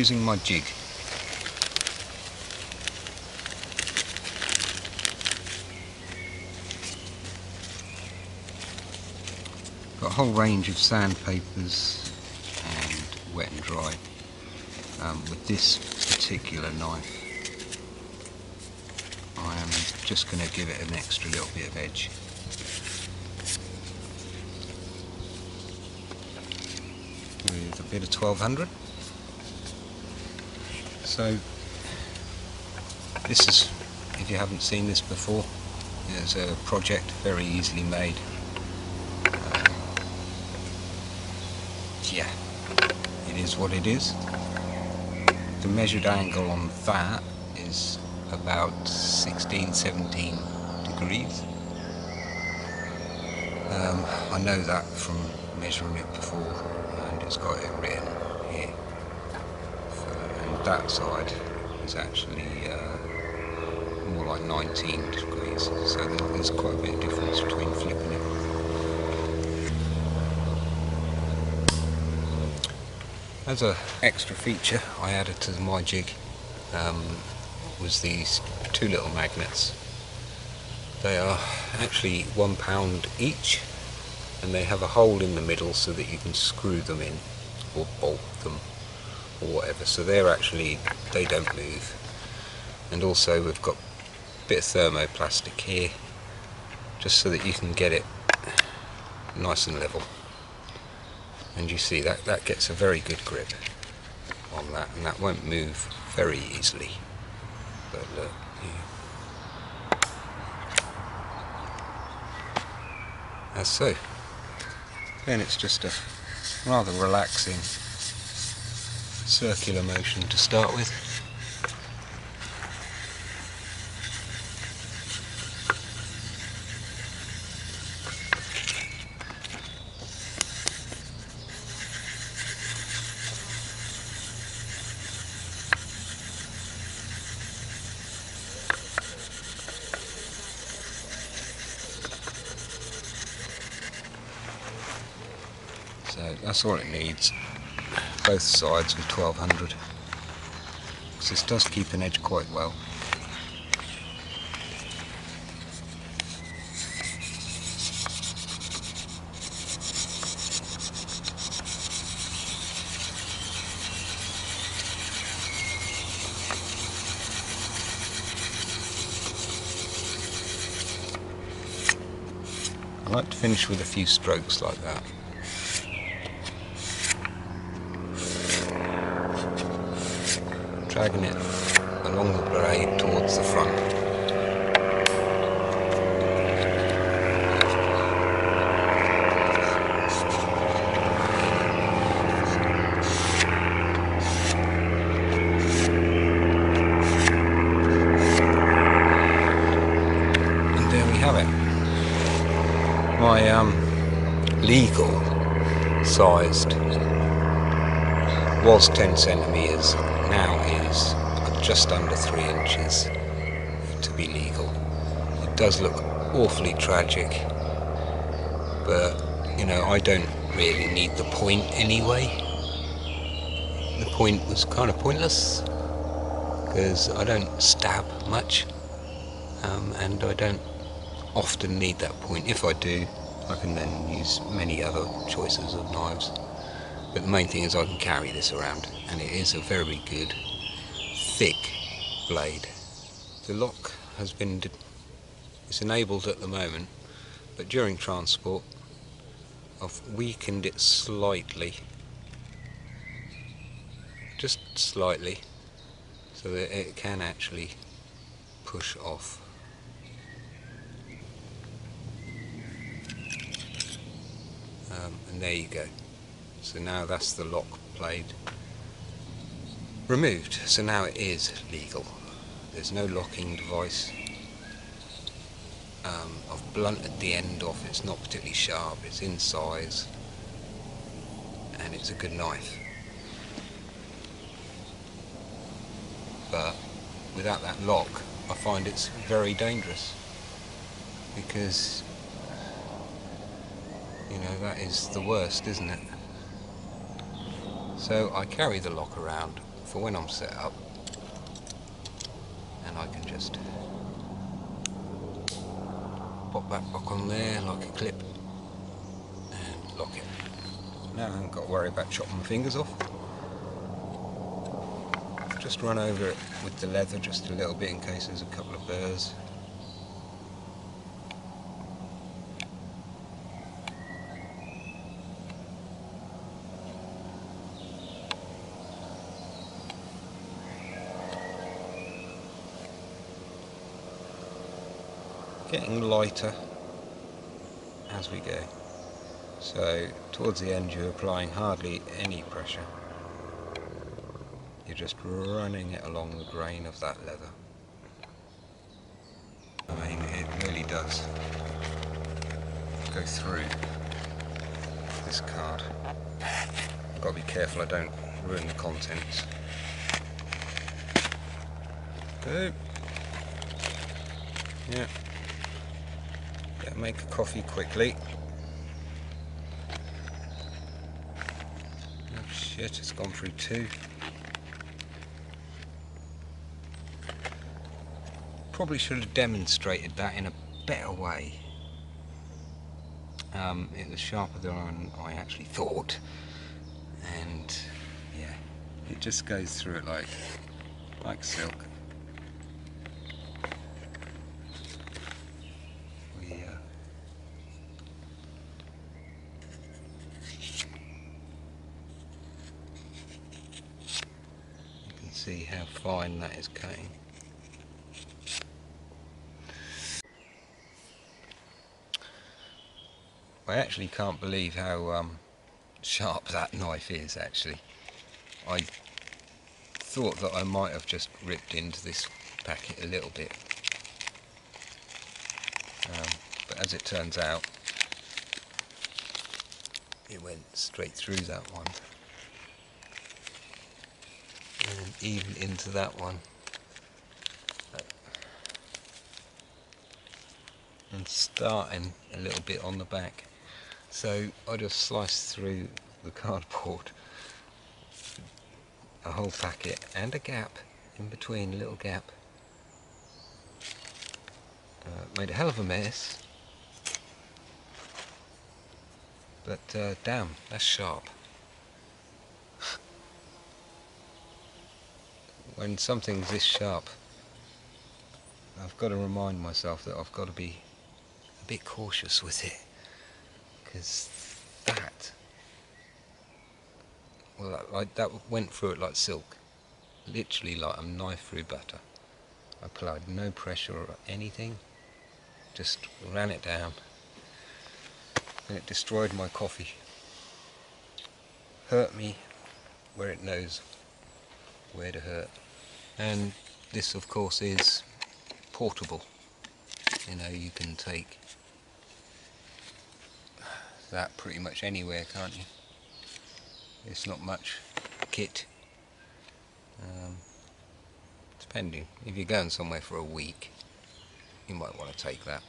using my jig. Got a whole range of sandpapers and wet and dry. Um, with this particular knife I am just going to give it an extra little bit of edge. With a bit of 1200. So this is, if you haven't seen this before, it's a project very easily made. Uh, yeah, it is what it is. The measured angle on that is about 16, 17 degrees. Um, I know that from measuring it before and it's got it written here. That side is actually uh, more like 19 degrees, so there's quite a bit of difference between flipping it. As an extra feature I added to my jig um, was these two little magnets. They are actually one pound each and they have a hole in the middle so that you can screw them in or bolt them whatever so they're actually they don't move and also we've got a bit of thermoplastic here just so that you can get it nice and level and you see that that gets a very good grip on that and that won't move very easily but look, yeah. As so. Then it's just a rather relaxing circular motion to start with. So that's all it needs. Both sides with 1200. Because this does keep an edge quite well. I like to finish with a few strokes like that. Along the blade towards the front. And there we have it. My um, legal sized was 10 centimetres now is just under three inches to be legal. It does look awfully tragic, but you know, I don't really need the point anyway. The point was kind of pointless because I don't stab much um, and I don't often need that point. If I do, I can then use many other choices of knives. But the main thing is I can carry this around and it is a very good thick blade. The lock has been it's enabled at the moment but during transport I've weakened it slightly just slightly so that it can actually push off. Um, and there you go. So now that's the lock blade removed. So now it is legal. There's no locking device. Um, I've blunted the end off. It's not particularly sharp. It's in size. And it's a good knife. But without that lock, I find it's very dangerous. Because, you know, that is the worst, isn't it? So I carry the lock around for when I'm set up and I can just pop that lock on there like a clip and lock it. Now I haven't got to worry about chopping my fingers off. Just run over it with the leather just a little bit in case there's a couple of burrs. Getting lighter as we go. So towards the end you're applying hardly any pressure. You're just running it along the grain of that leather. I mean it really does go through this card. I've got to be careful I don't ruin the contents. Go. Yeah make a coffee quickly. Oh shit, it's gone through two. Probably should have demonstrated that in a better way. Um, it was sharper than I actually thought. And yeah, it just goes through it like, like silk. See how fine that is cutting. I actually can't believe how um, sharp that knife is actually. I thought that I might have just ripped into this packet a little bit. Um, but as it turns out, it went straight through that one and even into that one. And starting a little bit on the back. So I just sliced through the cardboard. A whole packet and a gap in between a little gap. Uh, made a hell of a mess. But uh, damn that's sharp when something's this sharp I've got to remind myself that I've got to be a bit cautious with it. Because that well that, like that went through it like silk. Literally like a knife through butter. I applied no pressure or anything. Just ran it down. And it destroyed my coffee. Hurt me where it knows where to hurt and this of course is portable. You know you can take that pretty much anywhere can't you? It's not much kit. Um, depending. If you're going somewhere for a week you might want to take that